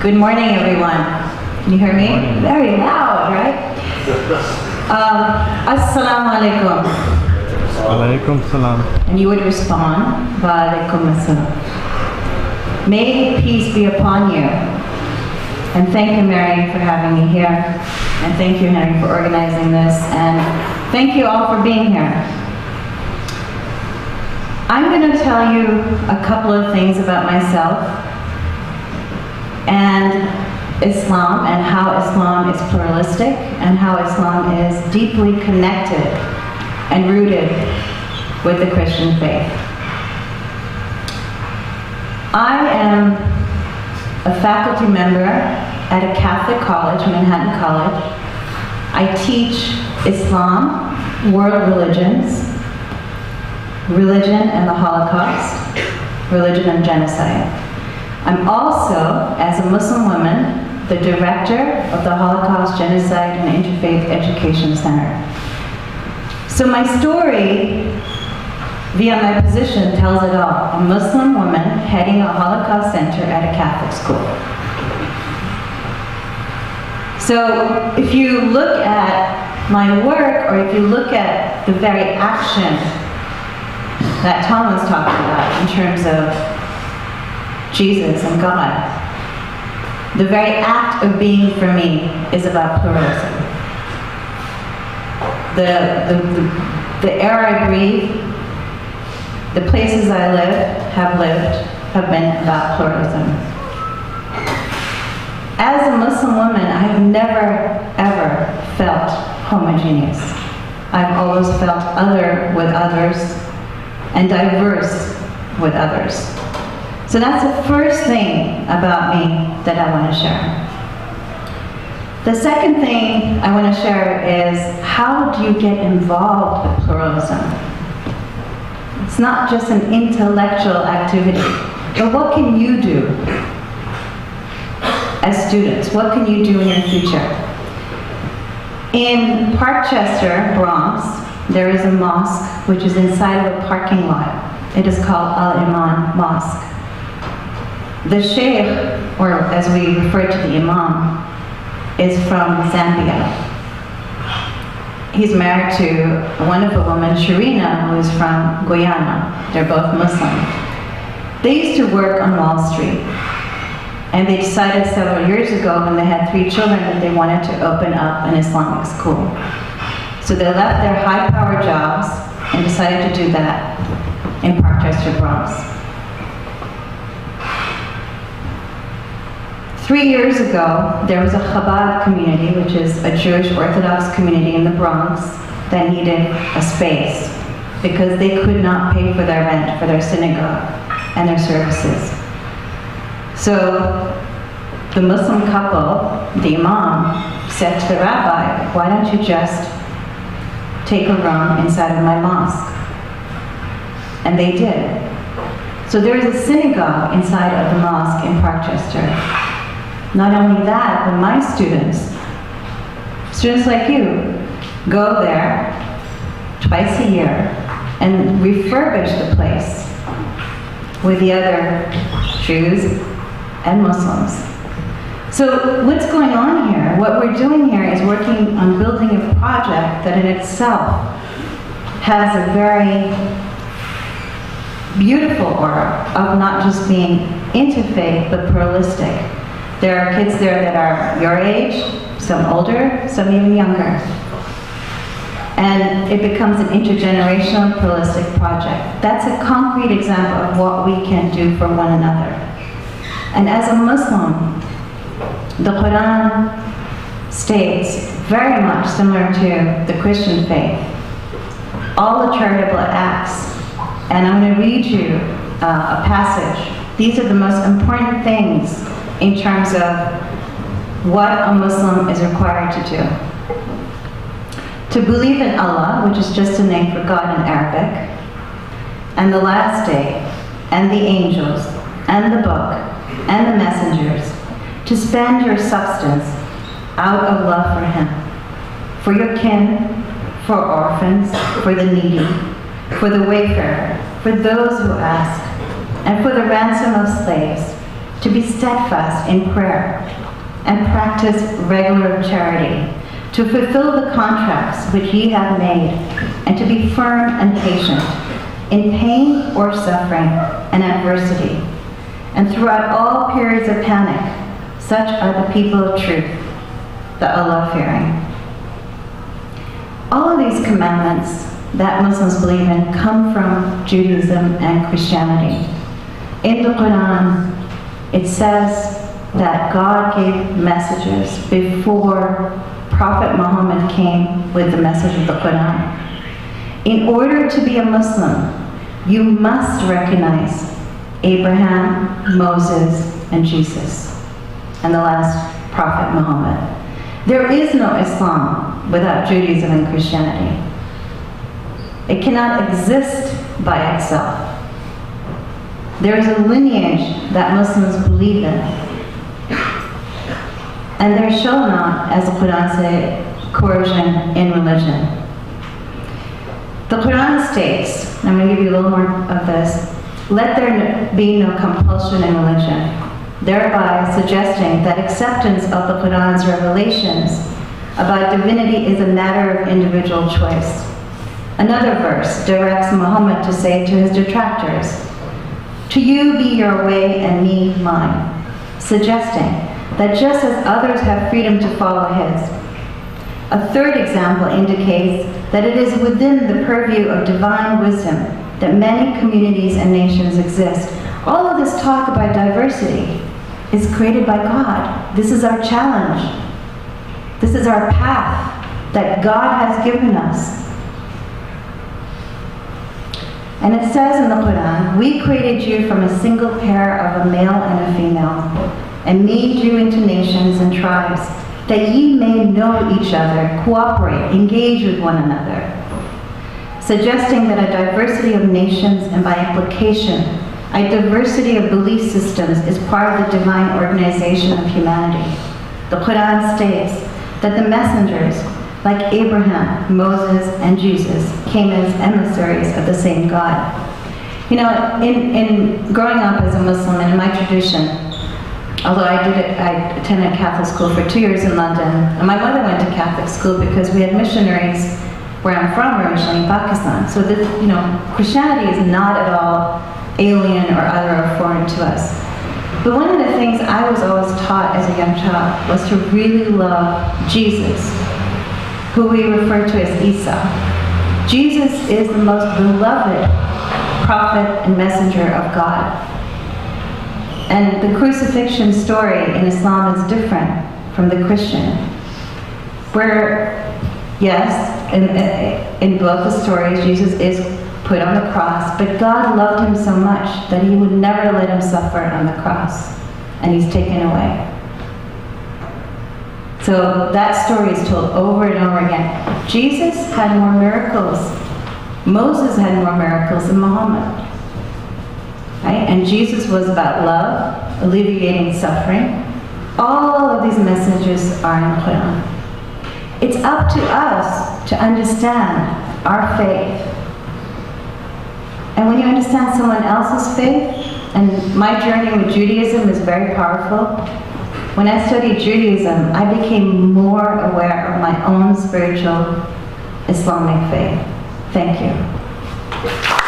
Good morning, everyone. Can you hear me? Very loud, right? Um, Assalamu alaikum. Alaikum salam. And you would respond, Wa alaikum assalam. May peace be upon you. And thank you, Mary, for having me here. And thank you, Henry, for organizing this. And thank you all for being here. I'm going to tell you a couple of things about myself and Islam and how Islam is pluralistic and how Islam is deeply connected and rooted with the Christian faith. I am a faculty member at a Catholic college, Manhattan College. I teach Islam, world religions, religion and the Holocaust, religion and genocide. I'm also, as a Muslim woman, the director of the Holocaust Genocide and Interfaith Education Center. So my story, via my position, tells it all. A Muslim woman heading a Holocaust center at a Catholic school. So if you look at my work, or if you look at the very action that Tom was talking about in terms of Jesus and God, the very act of being for me is about pluralism. The, the, the, the air I breathe, the places I live, have lived, have been about pluralism. As a Muslim woman, I have never, ever felt homogeneous. I've always felt other with others and diverse with others. So that's the first thing about me that I want to share. The second thing I want to share is how do you get involved with pluralism? It's not just an intellectual activity, but what can you do as students? What can you do in your future? In Parkchester, Bronx, there is a mosque which is inside of a parking lot. It is called Al Iman Mosque. The sheikh, or as we refer to the imam, is from Zambia. He's married to a wonderful woman, Sharina, who is from Guyana. They're both Muslim. They used to work on Wall Street. And they decided several years ago when they had three children that they wanted to open up an Islamic school. So they left their high-powered jobs and decided to do that in Parkchester, Bronx. Three years ago, there was a Chabad community, which is a Jewish Orthodox community in the Bronx, that needed a space because they could not pay for their rent for their synagogue and their services. So the Muslim couple, the Imam, said to the rabbi, why don't you just take a room inside of my mosque? And they did. So there is a synagogue inside of the mosque in Parkchester. Not only that, but my students, students like you, go there twice a year and refurbish the place with the other Jews and Muslims. So what's going on here? What we're doing here is working on building a project that in itself has a very beautiful aura of not just being interfaith, but pluralistic. There are kids there that are your age, some older, some even younger. And it becomes an intergenerational pluralistic project. That's a concrete example of what we can do for one another. And as a Muslim, the Quran states, very much similar to the Christian faith, all the charitable acts. And I'm going to read you uh, a passage. These are the most important things in terms of what a Muslim is required to do. To believe in Allah, which is just a name for God in Arabic, and the last day, and the angels, and the book, and the messengers, to spend your substance out of love for Him, for your kin, for orphans, for the needy, for the wayfarer, for those who ask, and for the ransom of slaves, to be steadfast in prayer, and practice regular charity, to fulfill the contracts which ye have made, and to be firm and patient, in pain or suffering and adversity. And throughout all periods of panic, such are the people of truth, the Allah-fearing. All of these commandments that Muslims believe in come from Judaism and Christianity. In the Quran, it says that God gave messages before Prophet Muhammad came with the message of the Quran. In order to be a Muslim, you must recognize Abraham, Moses, and Jesus, and the last prophet Muhammad. There is no Islam without Judaism and Christianity. It cannot exist by itself. There is a lineage that Muslims believe in. And there shall not, as the Quran says, coercion in religion. The Quran states, I'm going to give you a little more of this, let there be no compulsion in religion, thereby suggesting that acceptance of the Quran's revelations about divinity is a matter of individual choice. Another verse directs Muhammad to say to his detractors, To you be your way and me mine, suggesting that just as others have freedom to follow his. A third example indicates that it is within the purview of divine wisdom that many communities and nations exist. All of this talk about diversity is created by God. This is our challenge. This is our path that God has given us. And it says in the Quran, we created you from a single pair of a male and a female, and made you into nations and tribes, that ye may know each other, cooperate, engage with one another, suggesting that a diversity of nations and by implication, a diversity of belief systems is part of the divine organization of humanity. The Quran states that the messengers like Abraham, Moses, and Jesus, came as emissaries of the same God. You know, in, in growing up as a Muslim in my tradition, although I did it, I attended Catholic school for two years in London, and my mother went to Catholic school because we had missionaries where I'm from, originally in Pakistan. So that, you know, Christianity is not at all alien or other or foreign to us. But one of the things I was always taught as a young child was to really love Jesus who we refer to as Isa. Jesus is the most beloved prophet and messenger of God. And the crucifixion story in Islam is different from the Christian. Where, yes, in, in both the stories, Jesus is put on the cross, but God loved him so much that he would never let him suffer on the cross, and he's taken away. So that story is told over and over again. Jesus had more miracles. Moses had more miracles than Muhammad. Right? And Jesus was about love, alleviating suffering. All of these messages are in Quran. It's up to us to understand our faith. And when you understand someone else's faith, and my journey with Judaism is very powerful, when I studied Judaism, I became more aware of my own spiritual Islamic faith. Thank you.